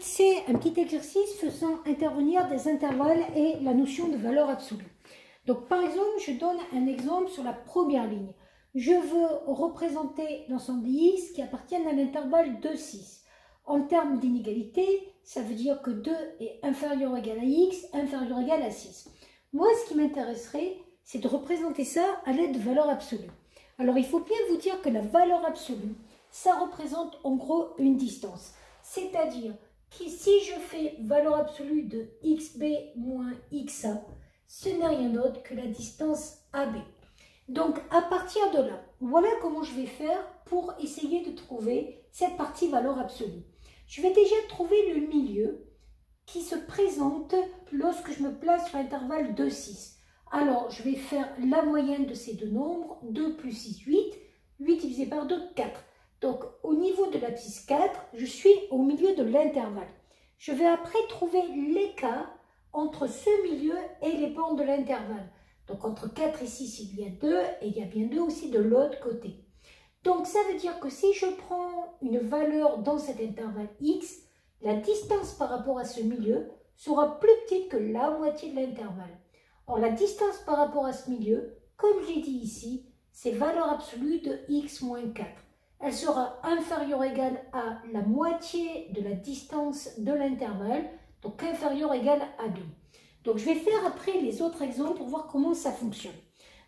c'est un petit exercice faisant intervenir des intervalles et la notion de valeur absolue. Donc par exemple, je donne un exemple sur la première ligne. Je veux représenter l'ensemble des x qui appartiennent à l'intervalle 2, 6. En termes d'inégalité, ça veut dire que 2 est inférieur ou égal à x, inférieur ou égal à 6. Moi, ce qui m'intéresserait, c'est de représenter ça à l'aide de valeurs absolues. Alors, il faut bien vous dire que la valeur absolue, ça représente en gros une distance. C'est-à-dire si je fais valeur absolue de xb moins xa, ce n'est rien d'autre que la distance AB. Donc, à partir de là, voilà comment je vais faire pour essayer de trouver cette partie valeur absolue. Je vais déjà trouver le milieu qui se présente lorsque je me place sur l'intervalle 2, 6. Alors, je vais faire la moyenne de ces deux nombres, 2 plus 6, 8. 8 divisé par 2, 4. Donc, au niveau de l'abscisse 4, je suis au milieu de l'intervalle. Je vais après trouver l'écart entre ce milieu et les bornes de l'intervalle. Donc, entre 4 et 6, il y a 2, et il y a bien 2 aussi de l'autre côté. Donc, ça veut dire que si je prends une valeur dans cet intervalle x, la distance par rapport à ce milieu sera plus petite que la moitié de l'intervalle. Or, la distance par rapport à ce milieu, comme j'ai dit ici, c'est valeur absolue de x moins 4 elle sera inférieure ou égale à la moitié de la distance de l'intervalle, donc inférieure ou égale à 2. Donc je vais faire après les autres exemples pour voir comment ça fonctionne.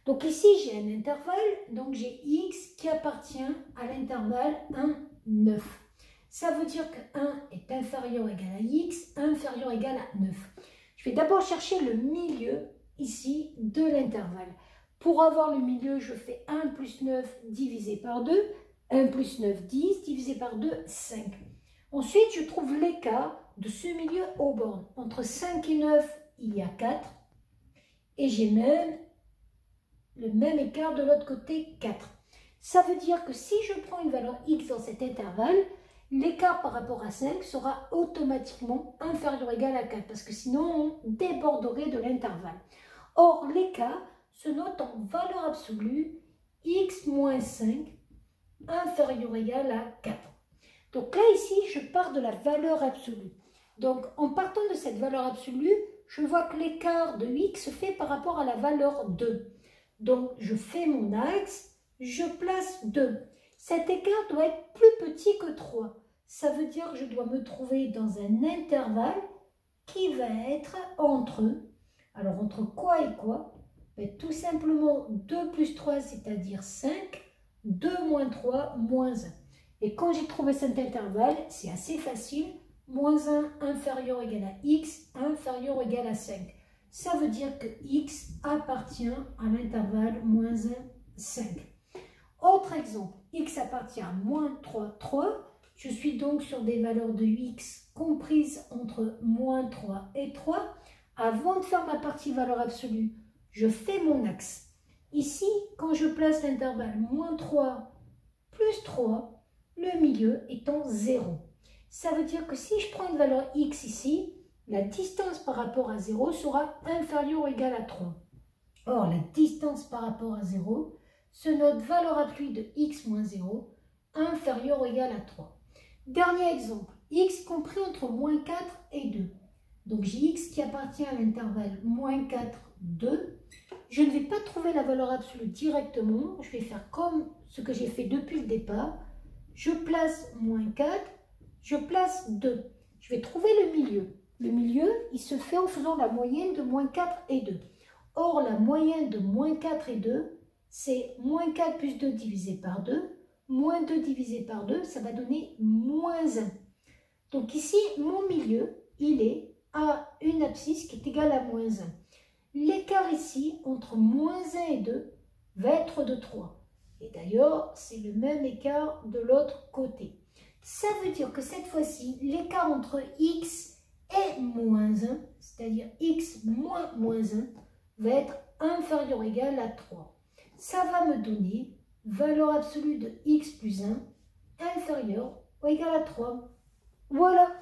Donc ici j'ai un intervalle, donc j'ai x qui appartient à l'intervalle 1, 9. Ça veut dire que 1 est inférieur ou égal à x, inférieur ou égal à 9. Je vais d'abord chercher le milieu ici de l'intervalle. Pour avoir le milieu, je fais 1 plus 9 divisé par 2. 1 plus 9, 10, divisé par 2, 5. Ensuite, je trouve l'écart de ce milieu aux bornes. Entre 5 et 9, il y a 4. Et j'ai même le même écart de l'autre côté, 4. Ça veut dire que si je prends une valeur x dans cet intervalle, l'écart par rapport à 5 sera automatiquement inférieur ou égal à 4, parce que sinon on déborderait de l'intervalle. Or, l'écart se note en valeur absolue x moins 5 inférieur ou égal à 4. Donc là, ici, je pars de la valeur absolue. Donc, en partant de cette valeur absolue, je vois que l'écart de x se fait par rapport à la valeur 2. Donc, je fais mon axe, je place 2. Cet écart doit être plus petit que 3. Ça veut dire que je dois me trouver dans un intervalle qui va être entre, alors entre quoi et quoi? Ben, Tout simplement 2 plus 3, c'est-à-dire 5, 2 moins 3, moins 1. Et quand j'ai trouvé cet intervalle, c'est assez facile. Moins 1 inférieur ou égal à x, inférieur ou égal à 5. Ça veut dire que x appartient à l'intervalle moins 1, 5. Autre exemple, x appartient à moins 3, 3. Je suis donc sur des valeurs de x comprises entre moins 3 et 3. Avant de faire ma partie valeur absolue, je fais mon axe. Ici, quand je place l'intervalle moins 3 plus 3, le milieu étant 0. Ça veut dire que si je prends une valeur x ici, la distance par rapport à 0 sera inférieure ou égale à 3. Or, la distance par rapport à 0 se note valeur absolue de x moins 0 inférieure ou égale à 3. Dernier exemple, x compris entre moins 4 et 2. Donc j'ai x qui appartient à l'intervalle moins 4, 2. Je ne vais pas trouver la valeur absolue directement. Je vais faire comme ce que j'ai fait depuis le départ. Je place moins 4, je place 2. Je vais trouver le milieu. Le milieu, il se fait en faisant la moyenne de moins 4 et 2. Or, la moyenne de moins 4 et 2, c'est moins 4 plus 2 divisé par 2. Moins 2 divisé par 2, ça va donner moins 1. Donc ici, mon milieu, il est à une abscisse qui est égale à moins 1. L'écart ici, entre moins 1 et 2, va être de 3. Et d'ailleurs, c'est le même écart de l'autre côté. Ça veut dire que cette fois-ci, l'écart entre x et moins 1, c'est-à-dire x moins moins 1, va être inférieur ou égal à 3. Ça va me donner valeur absolue de x plus 1 inférieur ou égal à 3. Voilà